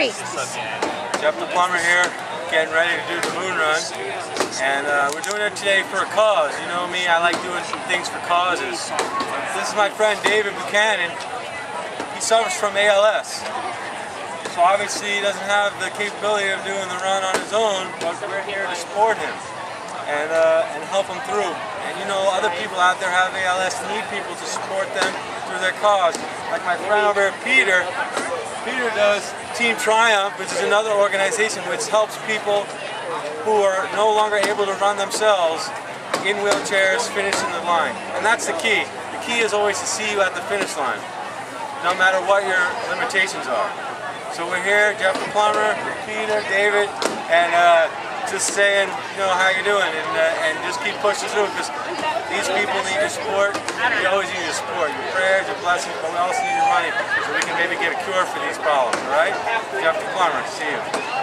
three. Jeff the plumber here, getting ready to do the moon run. And uh, we're doing it today for a cause. You know me, I like doing some things for causes. This is my friend David Buchanan. He suffers from ALS. So obviously he doesn't have the capability of doing the run on his own, but we're here to support him and, uh, and help him through. And you know, other people out there have ALS need people to support them through their cause. Like my friend over here, Peter, Peter does Team Triumph, which is another organization which helps people who are no longer able to run themselves in wheelchairs finishing the line. And that's the key. The key is always to see you at the finish line, no matter what your limitations are. So we're here, Jeff the plumber, Peter, David, and uh, just saying, you know, how you doing, and uh, and just keep pushing through because these people need your support. We always need your support, blessings, but we also need your money so we can maybe get a cure for these problems. All right, Jeff the plumber. See you.